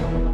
you